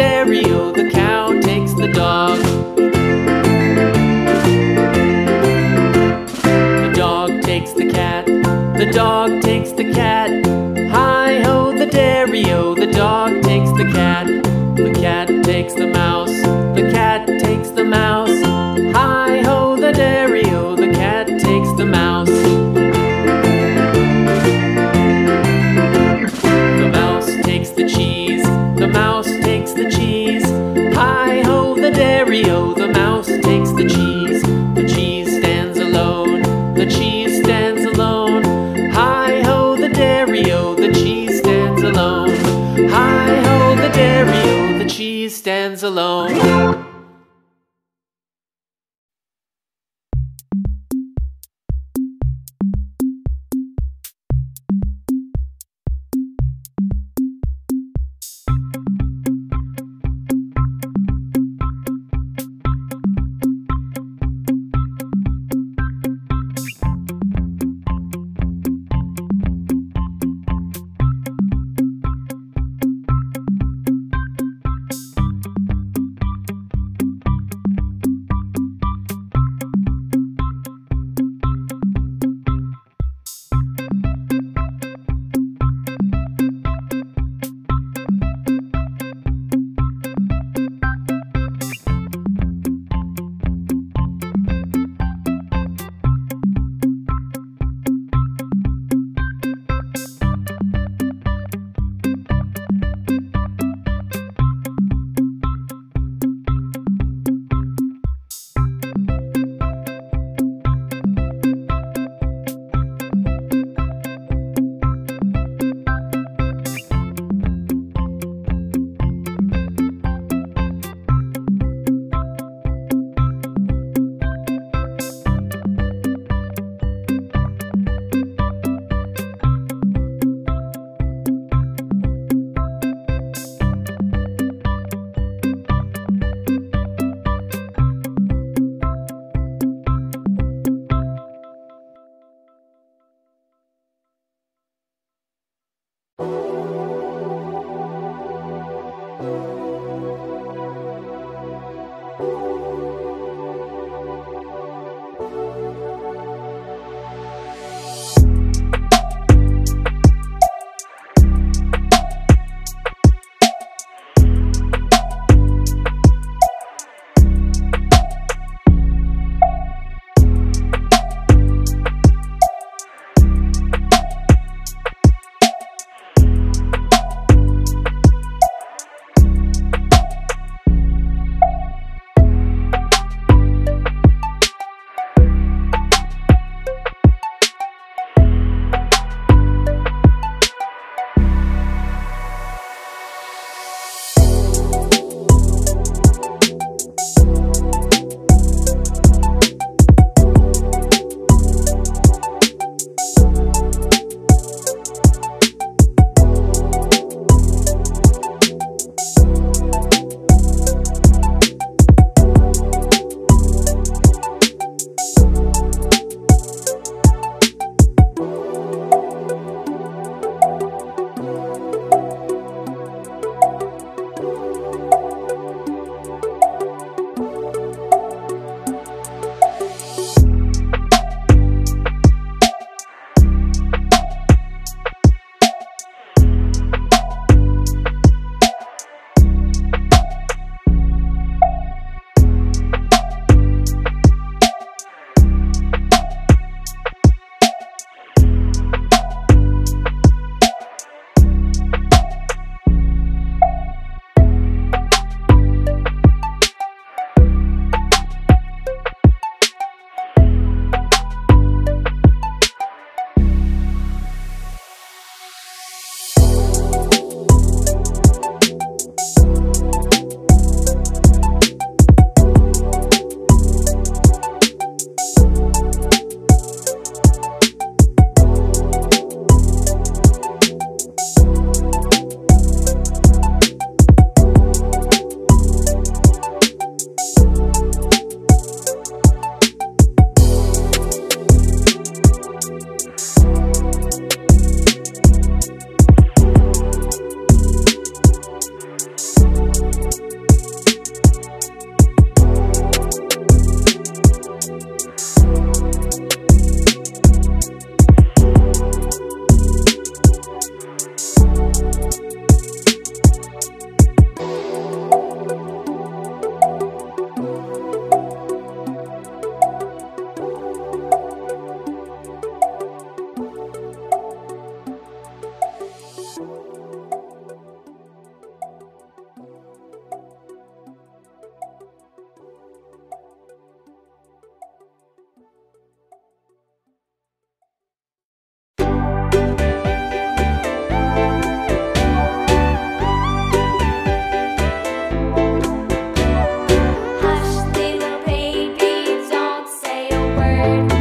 stereo. Hi ho, the dairy, the cheese stands alone. Thank you.